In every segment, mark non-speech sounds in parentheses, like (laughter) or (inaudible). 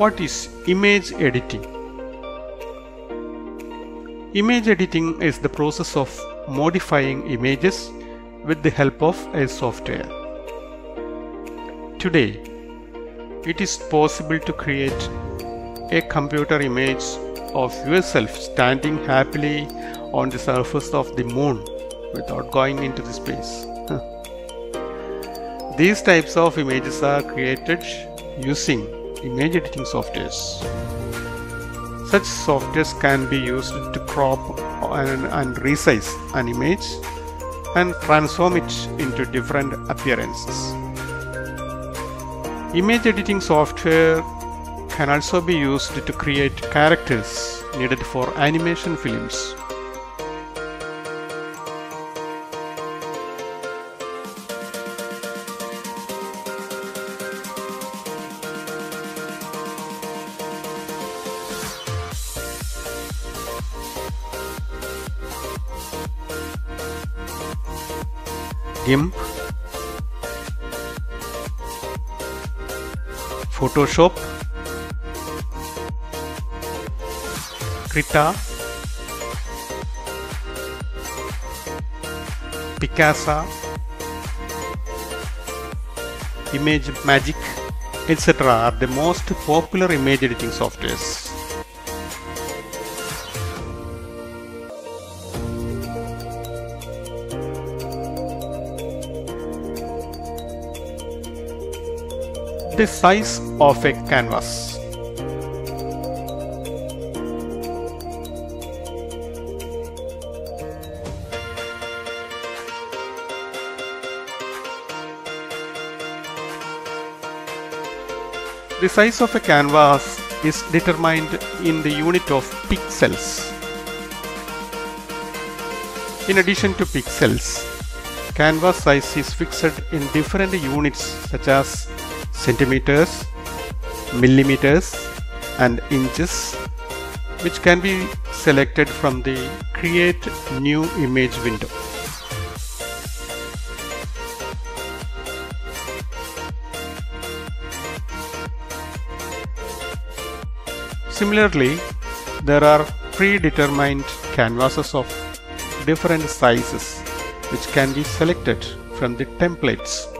What is image editing? Image editing is the process of modifying images with the help of a software. Today, it is possible to create a computer image of yourself standing happily on the surface of the moon without going into the space. (laughs) These types of images are created using image editing softwares. Such softwares can be used to crop and, and resize an image and transform it into different appearances. Image editing software can also be used to create characters needed for animation films. GIMP, Photoshop, Krita, Picasa, Image Magic, etc. are the most popular image editing softwares. The size of a canvas. The size of a canvas is determined in the unit of pixels. In addition to pixels, canvas size is fixed in different units such as centimeters, millimeters and inches which can be selected from the create new image window. Similarly, there are predetermined canvases of different sizes which can be selected from the templates.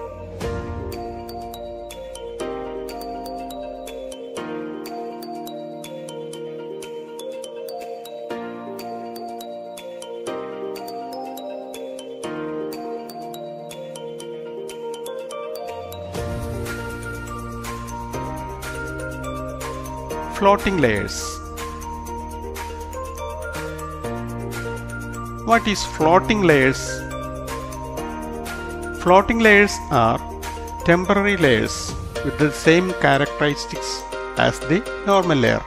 Floating layers. What is floating layers? Floating layers are temporary layers with the same characteristics as the normal layer.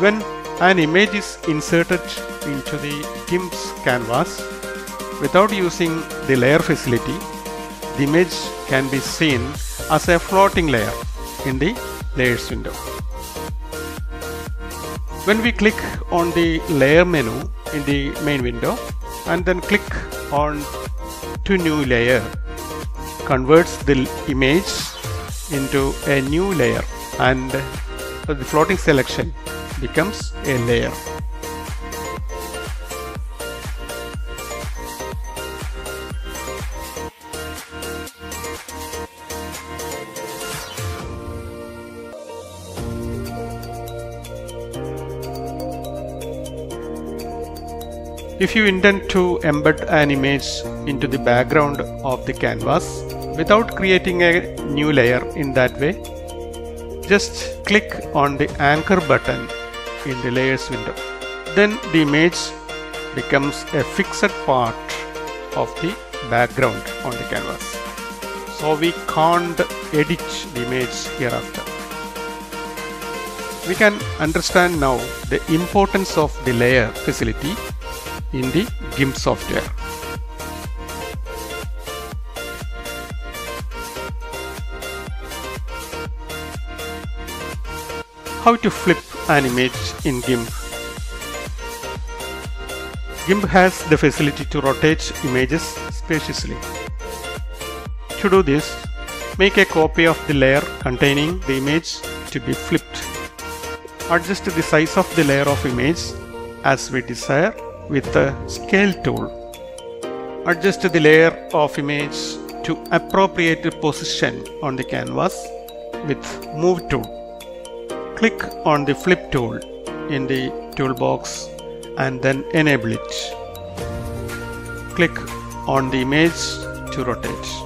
When an image is inserted into the GIMP's canvas without using the layer facility, the image can be seen as a floating layer in the layers window. When we click on the layer menu in the main window and then click on to new layer converts the image into a new layer and the floating selection becomes a layer. If you intend to embed an image into the background of the canvas without creating a new layer in that way, just click on the anchor button in the layers window. Then the image becomes a fixed part of the background on the canvas. So we can't edit the image hereafter. We can understand now the importance of the layer facility in the GIMP software. How to flip an image in GIMP. GIMP has the facility to rotate images spaciously. To do this, Make a copy of the layer containing the image to be flipped. Adjust the size of the layer of image as we desire with the scale tool. Adjust the layer of image to appropriate position on the canvas with move tool. Click on the flip tool in the toolbox and then enable it. Click on the image to rotate.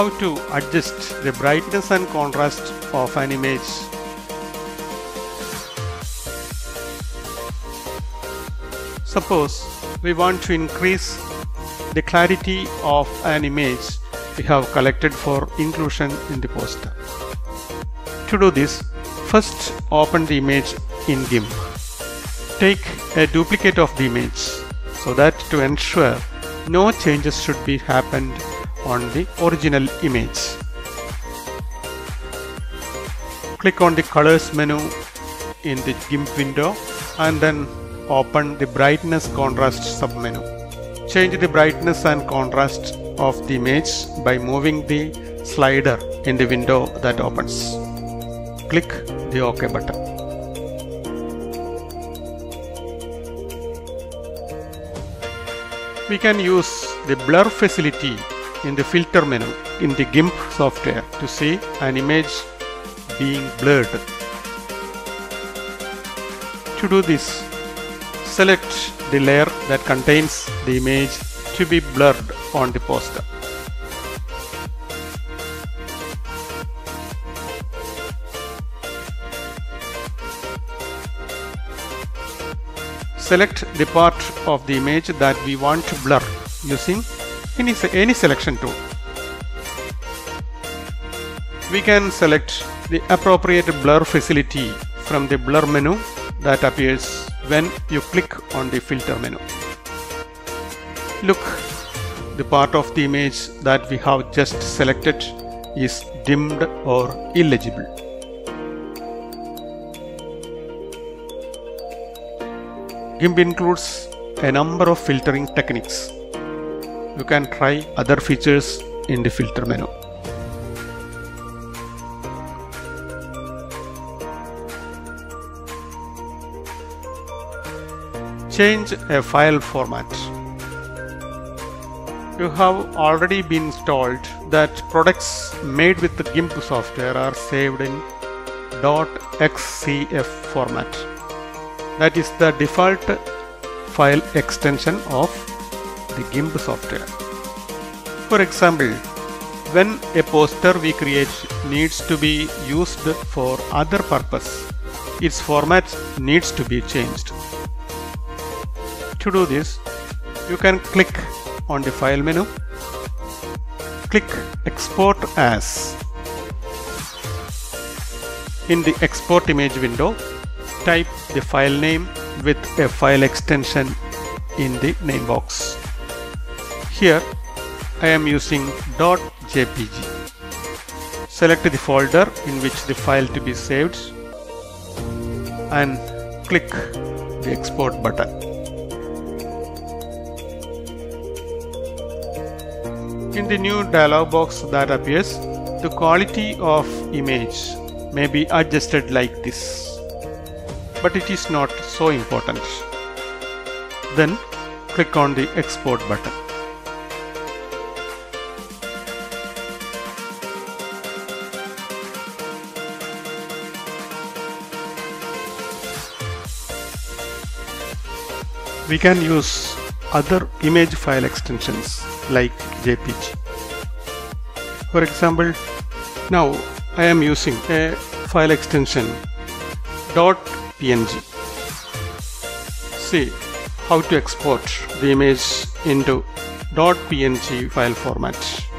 How to adjust the brightness and contrast of an image. Suppose we want to increase the clarity of an image we have collected for inclusion in the poster. To do this, first open the image in GIMP. Take a duplicate of the image so that to ensure no changes should be happened on the original image. Click on the colors menu in the GIMP window and then open the brightness contrast submenu. Change the brightness and contrast of the image by moving the slider in the window that opens. Click the OK button. We can use the blur facility in the filter menu in the GIMP software to see an image being blurred. To do this, select the layer that contains the image to be blurred on the poster. Select the part of the image that we want to blur using any, any selection tool. We can select the appropriate blur facility from the blur menu that appears when you click on the filter menu. Look, the part of the image that we have just selected is dimmed or illegible. GIMP includes a number of filtering techniques you can try other features in the filter menu. Change a file format. You have already been installed that products made with the GIMP software are saved in .xcf format. That is the default file extension of the GIMP software. For example, when a poster we create needs to be used for other purpose, its format needs to be changed. To do this, you can click on the file menu, click export as. In the export image window, type the file name with a file extension in the name box. Here I am using .jpg. Select the folder in which the file to be saved and click the export button. In the new dialog box that appears, the quality of image may be adjusted like this, but it is not so important. Then click on the export button. We can use other image file extensions like JPG. For example, now I am using a file extension .png. See how to export the image into .png file format.